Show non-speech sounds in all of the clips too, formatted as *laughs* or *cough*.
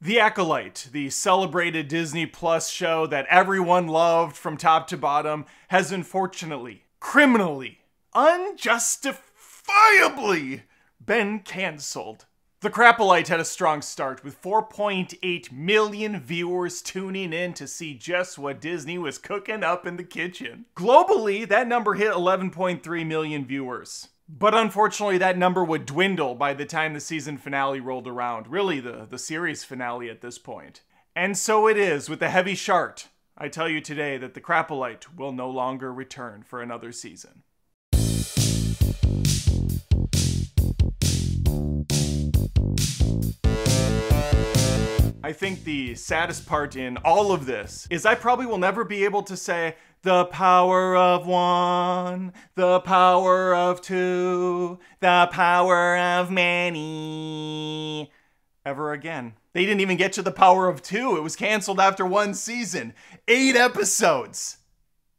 The Acolyte, the celebrated Disney Plus show that everyone loved from top to bottom, has unfortunately, criminally, unjustifiably been cancelled. The Crapolite had a strong start with 4.8 million viewers tuning in to see just what Disney was cooking up in the kitchen. Globally, that number hit 11.3 million viewers. But unfortunately, that number would dwindle by the time the season finale rolled around. Really, the, the series finale at this point. And so it is with the heavy shart. I tell you today that the Crapolite will no longer return for another season. I think the saddest part in all of this is I probably will never be able to say, the power of one, the power of two, the power of many, ever again. They didn't even get to the power of two. It was canceled after one season. Eight episodes.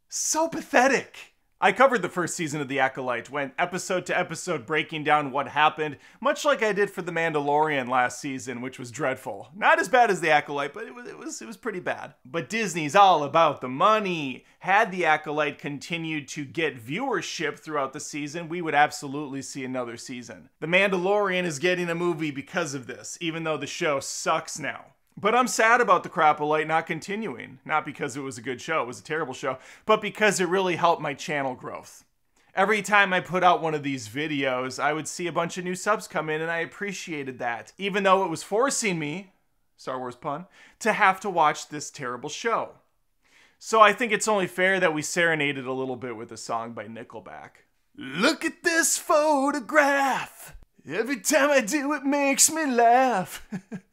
So pathetic. I covered the first season of The Acolyte, went episode to episode breaking down what happened, much like I did for The Mandalorian last season, which was dreadful. Not as bad as The Acolyte, but it was, it was, it was pretty bad. But Disney's all about the money. Had The Acolyte continued to get viewership throughout the season, we would absolutely see another season. The Mandalorian is getting a movie because of this, even though the show sucks now. But I'm sad about The Crapolite not continuing. Not because it was a good show, it was a terrible show, but because it really helped my channel growth. Every time I put out one of these videos, I would see a bunch of new subs come in, and I appreciated that. Even though it was forcing me, Star Wars pun, to have to watch this terrible show. So I think it's only fair that we serenaded a little bit with a song by Nickelback. Look at this photograph! Every time I do, it makes me laugh. *laughs*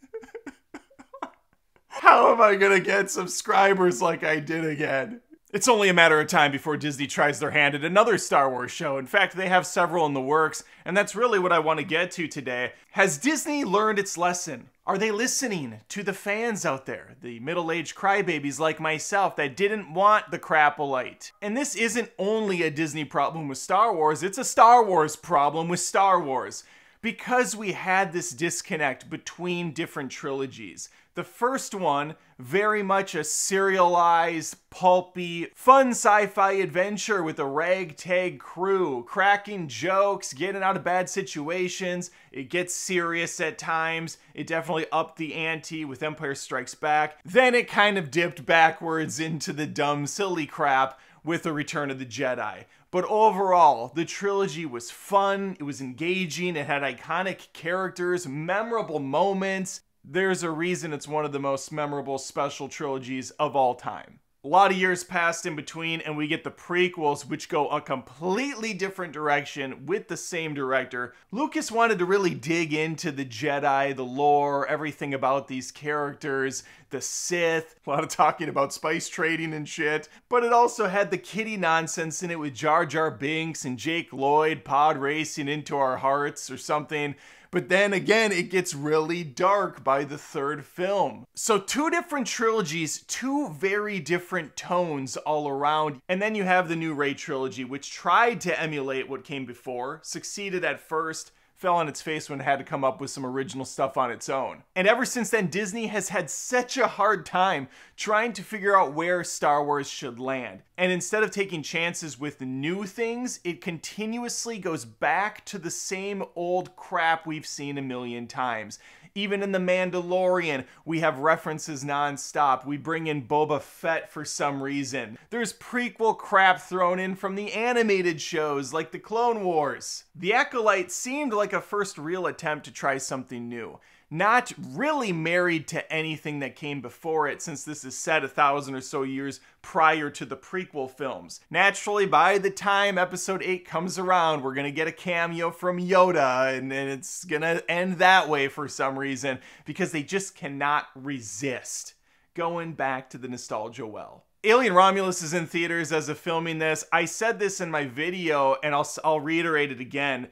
How am I gonna get subscribers like I did again? It's only a matter of time before Disney tries their hand at another Star Wars show. In fact, they have several in the works, and that's really what I want to get to today. Has Disney learned its lesson? Are they listening to the fans out there, the middle aged crybabies like myself that didn't want the Crapolite? And this isn't only a Disney problem with Star Wars, it's a Star Wars problem with Star Wars. Because we had this disconnect between different trilogies. The first one, very much a serialized, pulpy, fun sci fi adventure with a ragtag crew, cracking jokes, getting out of bad situations. It gets serious at times. It definitely upped the ante with Empire Strikes Back. Then it kind of dipped backwards into the dumb, silly crap with The Return of the Jedi. But overall, the trilogy was fun, it was engaging, it had iconic characters, memorable moments, there's a reason it's one of the most memorable special trilogies of all time. A lot of years passed in between, and we get the prequels, which go a completely different direction with the same director. Lucas wanted to really dig into the Jedi, the lore, everything about these characters, the Sith, a lot of talking about spice trading and shit. But it also had the kitty nonsense in it with Jar Jar Binks and Jake Lloyd pod racing into our hearts or something. But then again, it gets really dark by the third film. So, two different trilogies, two very different tones all around. And then you have the new Rey trilogy, which tried to emulate what came before, succeeded at first, fell on its face when it had to come up with some original stuff on its own. And ever since then, Disney has had such a hard time trying to figure out where Star Wars should land. And instead of taking chances with new things, it continuously goes back to the same old crap we've seen a million times. Even in The Mandalorian, we have references nonstop. We bring in Boba Fett for some reason. There's prequel crap thrown in from the animated shows like The Clone Wars. The Acolyte seemed like a first real attempt to try something new not really married to anything that came before it, since this is set a thousand or so years prior to the prequel films. Naturally, by the time episode 8 comes around, we're gonna get a cameo from Yoda, and, and it's gonna end that way for some reason, because they just cannot resist going back to the nostalgia well. Alien Romulus is in theaters as of filming this. I said this in my video, and I'll, I'll reiterate it again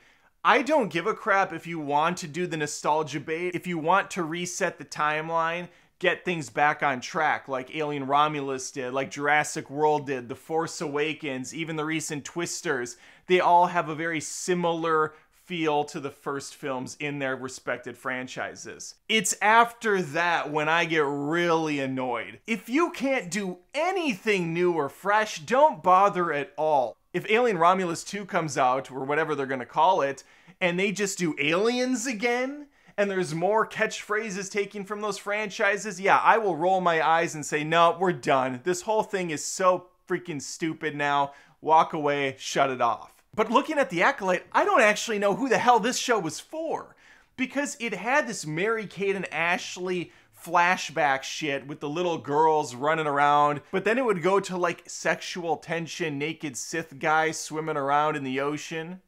I don't give a crap if you want to do the nostalgia bait, if you want to reset the timeline, get things back on track, like Alien Romulus did, like Jurassic World did, The Force Awakens, even the recent Twisters. They all have a very similar feel to the first films in their respected franchises. It's after that when I get really annoyed. If you can't do anything new or fresh, don't bother at all. If Alien Romulus 2 comes out, or whatever they're gonna call it, and they just do aliens again, and there's more catchphrases taken from those franchises, yeah, I will roll my eyes and say, no, we're done. This whole thing is so freaking stupid now. Walk away, shut it off. But looking at The Acolyte, I don't actually know who the hell this show was for. Because it had this Mary Kate and Ashley flashback shit with the little girls running around, but then it would go to like sexual tension, naked Sith guys swimming around in the ocean.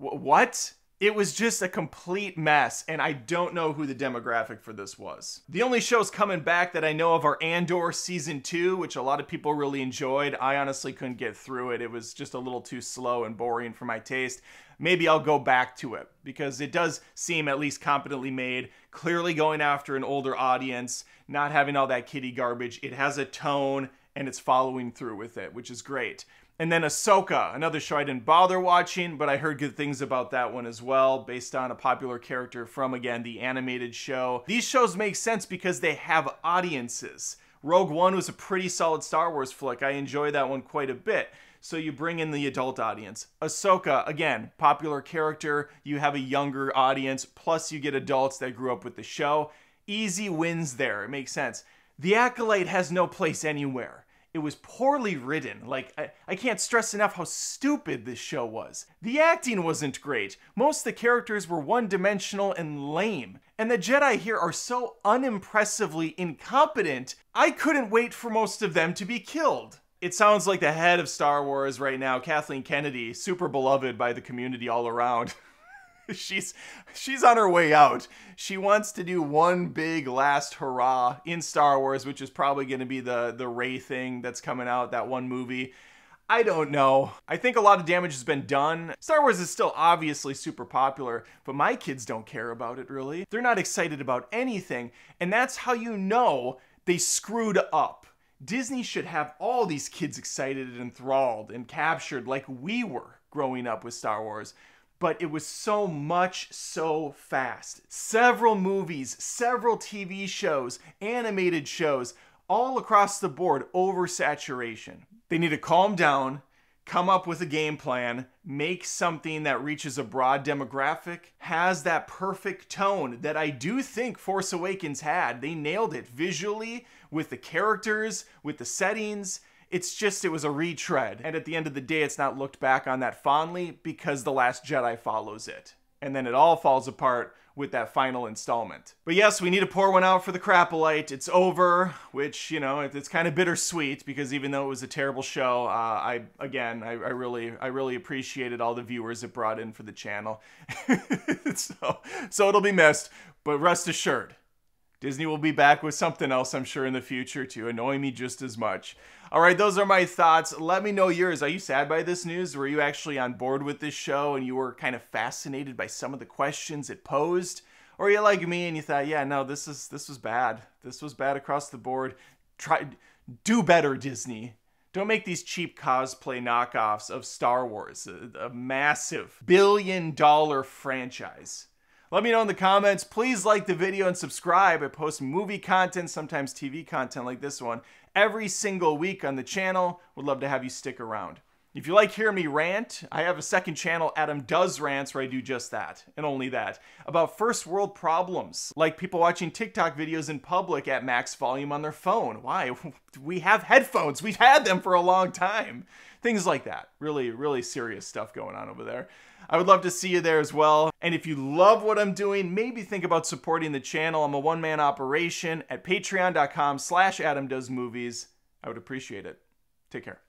W- what? It was just a complete mess, and I don't know who the demographic for this was. The only shows coming back that I know of are Andor Season 2, which a lot of people really enjoyed. I honestly couldn't get through it. It was just a little too slow and boring for my taste. Maybe I'll go back to it because it does seem at least competently made, clearly going after an older audience, not having all that kiddie garbage. It has a tone and it's following through with it, which is great. And then Ahsoka, another show I didn't bother watching, but I heard good things about that one as well, based on a popular character from, again, the animated show. These shows make sense because they have audiences. Rogue One was a pretty solid Star Wars flick. I enjoy that one quite a bit. So you bring in the adult audience. Ahsoka, again, popular character. You have a younger audience, plus you get adults that grew up with the show. Easy wins there. It makes sense. The Acolyte has no place anywhere. It was poorly written. Like, I, I can't stress enough how stupid this show was. The acting wasn't great. Most of the characters were one dimensional and lame. And the Jedi here are so unimpressively incompetent, I couldn't wait for most of them to be killed. It sounds like the head of Star Wars right now, Kathleen Kennedy, super beloved by the community all around. *laughs* *laughs* she's she's on her way out. She wants to do one big last hurrah in Star Wars, which is probably going to be the the Rey thing that's coming out that one movie. I don't know. I think a lot of damage has been done. Star Wars is still obviously super popular, but my kids don't care about it really. They're not excited about anything, and that's how you know they screwed up. Disney should have all these kids excited and enthralled and captured like we were growing up with Star Wars but it was so much so fast. Several movies, several TV shows, animated shows, all across the board, oversaturation. They need to calm down, come up with a game plan, make something that reaches a broad demographic, has that perfect tone that I do think Force Awakens had. They nailed it visually, with the characters, with the settings. It's just, it was a retread. And at the end of the day, it's not looked back on that fondly because The Last Jedi follows it. And then it all falls apart with that final installment. But yes, we need to pour one out for the Crapolite. It's over, which, you know, it's kind of bittersweet because even though it was a terrible show, uh, I, again, I, I, really, I really appreciated all the viewers it brought in for the channel. *laughs* so, so it'll be missed, but rest assured, Disney will be back with something else, I'm sure, in the future to annoy me just as much. All right, those are my thoughts. Let me know yours. Are you sad by this news? Were you actually on board with this show and you were kind of fascinated by some of the questions it posed? Or are you like me and you thought, yeah, no, this is this was bad. This was bad across the board. Try do better, Disney. Don't make these cheap cosplay knockoffs of Star Wars, a, a massive billion dollar franchise. Let me know in the comments. Please like the video and subscribe. I post movie content, sometimes TV content like this one, every single week on the channel. Would love to have you stick around. If you like hearing me rant, I have a second channel, Adam Does Rants, where I do just that, and only that, about first world problems, like people watching TikTok videos in public at max volume on their phone. Why? *laughs* We have headphones. We've had them for a long time. Things like that. Really, really serious stuff going on over there. I would love to see you there as well. And if you love what I'm doing, maybe think about supporting the channel. I'm a one-man operation at patreon.com slash adamdoesmovies. I would appreciate it. Take care.